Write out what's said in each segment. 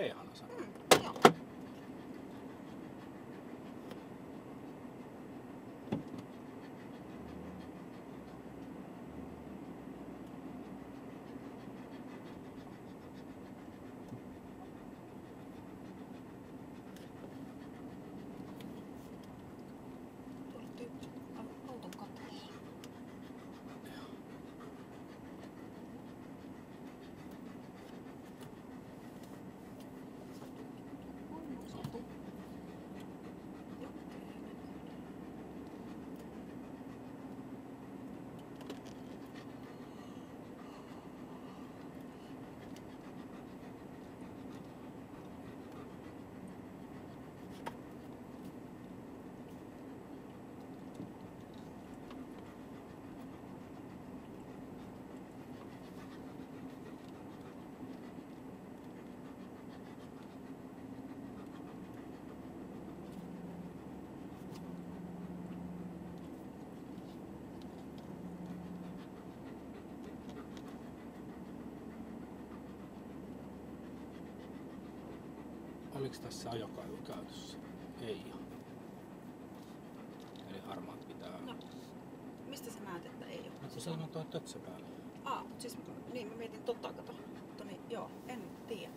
Hei Oliko tässä ajokaivu käytössä? Ei ole. Eli harmaat pitää. No, mistä sä näet, että ei ole? No, kun on tuo tötsä päällä. Aa, mut siis niin mä mietin totta kato. Mutta niin, joo, en tiedä.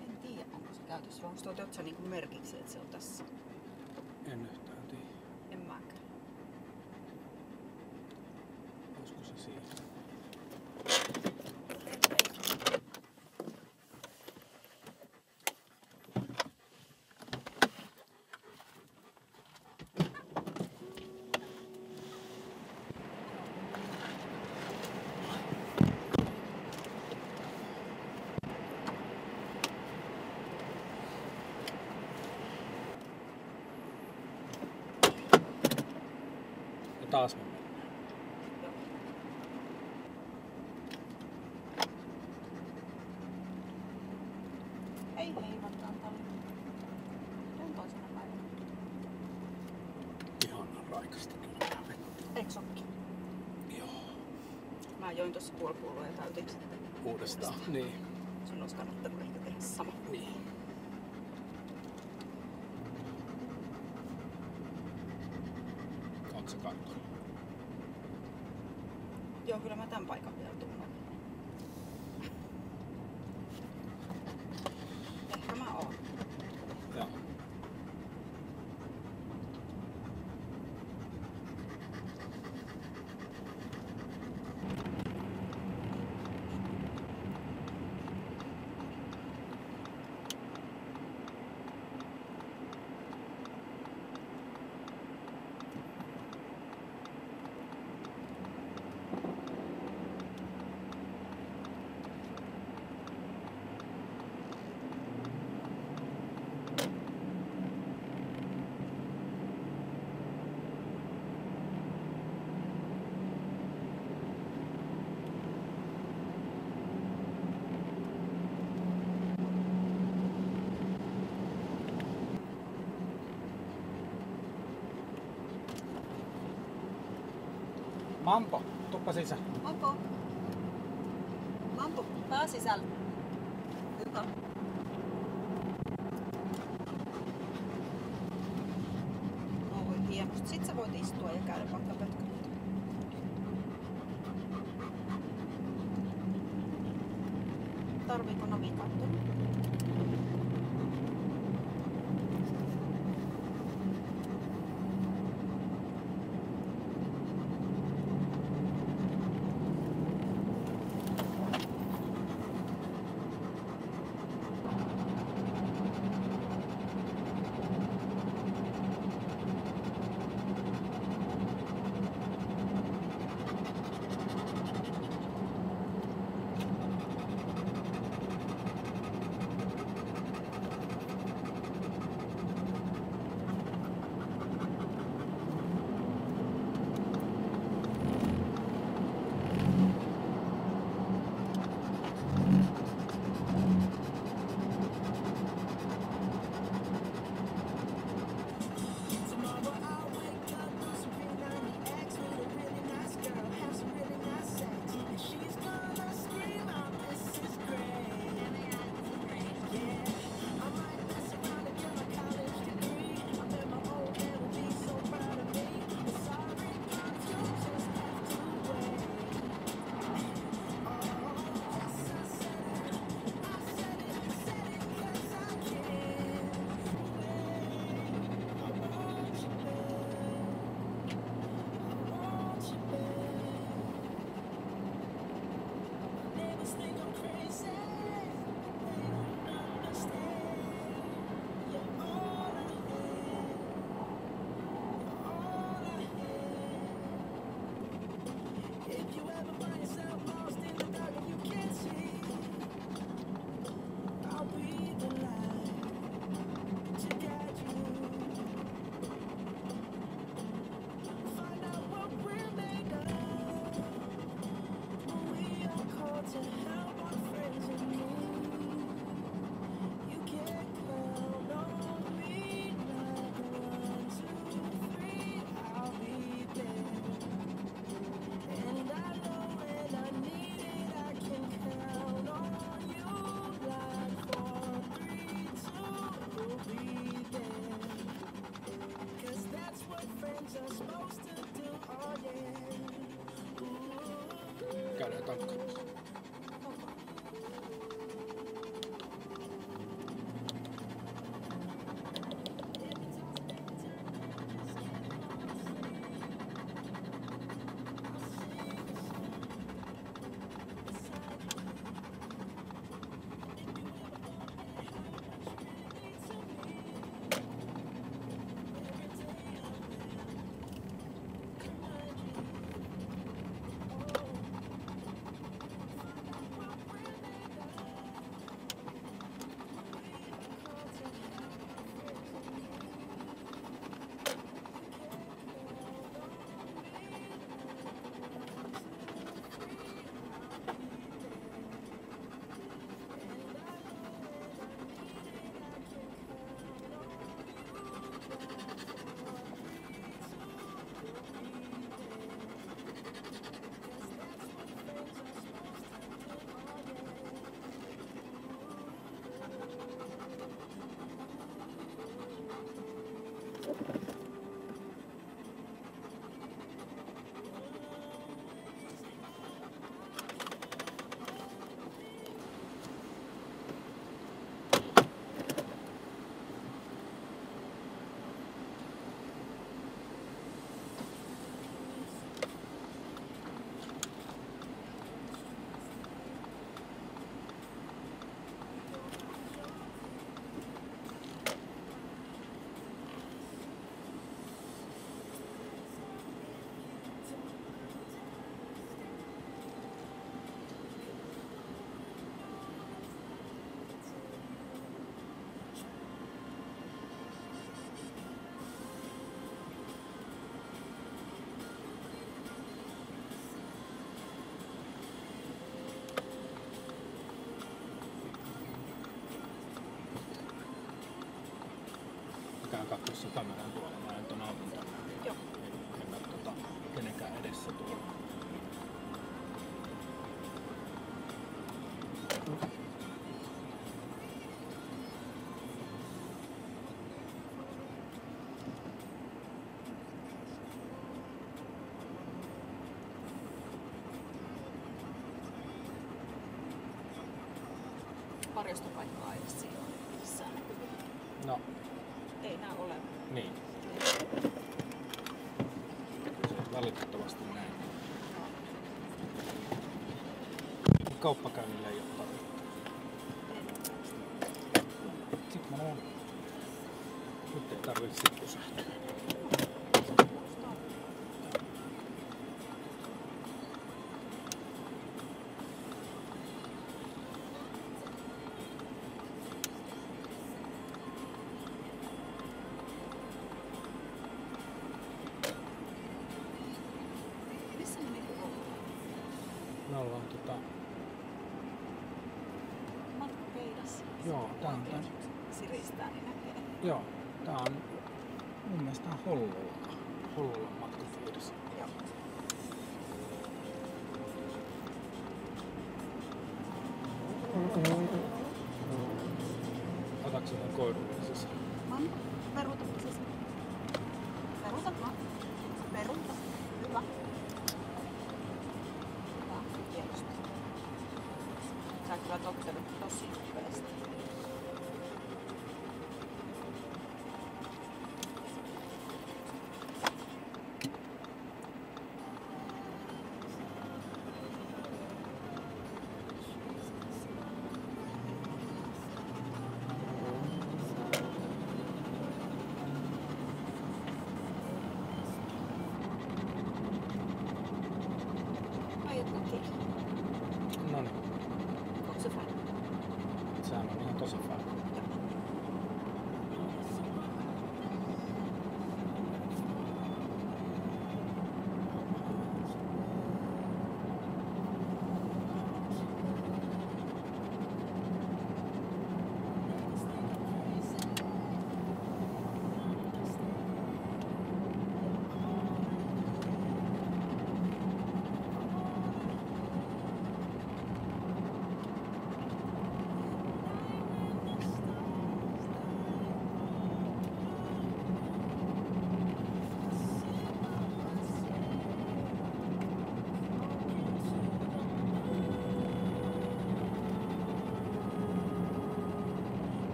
En tiedä, onko se käytössä vai onko tuo tötsä niinku merkiksi, että se on tässä. En yhtään taas me. Hei hei, Vantaan talo. On toisena päivänä. Ihanan raikasta kyllä. Eikö sokki? Joo. Mä join tuossa puoli pulloa ja täytin sitten. Uudestaan. Niin. Sun olisi kannattanut ehkä tehdä sama. Kaksi karttonia. Joo, kyllä mä tämän paikan vielä tunnen. Ehkä mä oon. Joo. Mampo, tuppa sisään. Onko? Lampu, pää sisällä. Hyvä. Oi hienosti. Sit sä voit istua ja käydä vaikka pötköllä. Tarviiko navigaattori? 깎아. Kakkossa kameran tuolla. Mä en ton auton tänne. Joo. En ole tota, kenenkään edessä tuolla. Varjostopaikkaa valitettavasti näin. Kauppakäynnillä ei ole tarvetta. Sitten mä olen... Nyt ei tarvitse pysähtyä. Joo, tää on... Mun mielestä tää on Hollola. Hollolan matkafiilis. Joo. Otatko sä tän koirulle sisään? Man, peruuta siis. Peruuta vaan. Peruuta. Hyvä. Hyvä. Hienosti. Sä kyllä tottelut tosi nopeasti.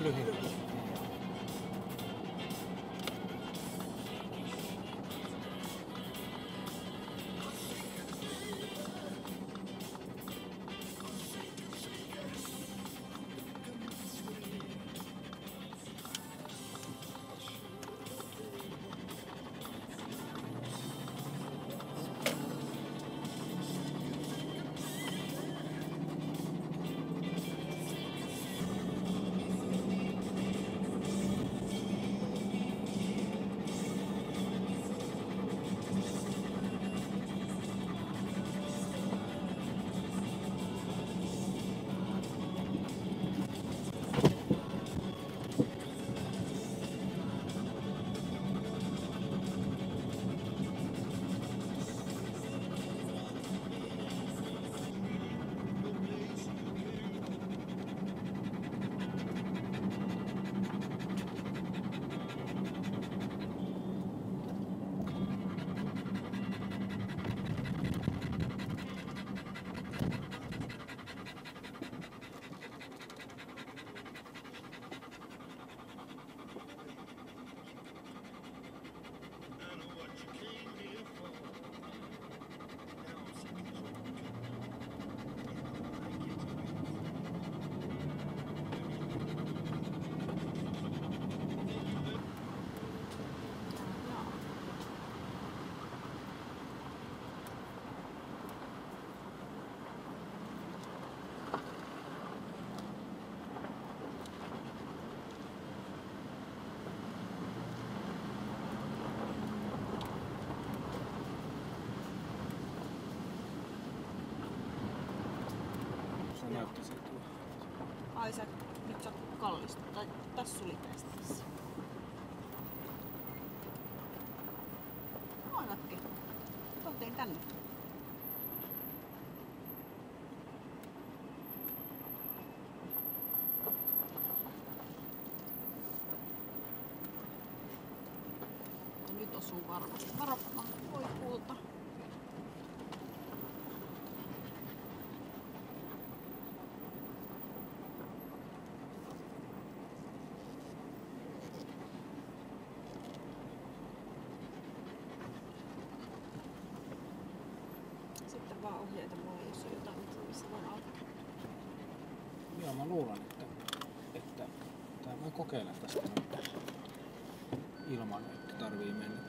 looking. Se näytti siltä. Ai sä, nyt sä oot kallista. Tai tässä suli tästä. Moi Matti. Tultiin tänne. Ja Nyt osuu varmasti. Varoppa, voi kulta. Sitten vaan ohjeita mulle, jos on jotain, missä voin auttaa. Joo, mä luulen, että, että tää voi kokeilla tästä nyt ilman, että tarvii mennä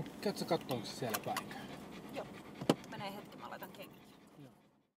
On, käytkö se siellä päin?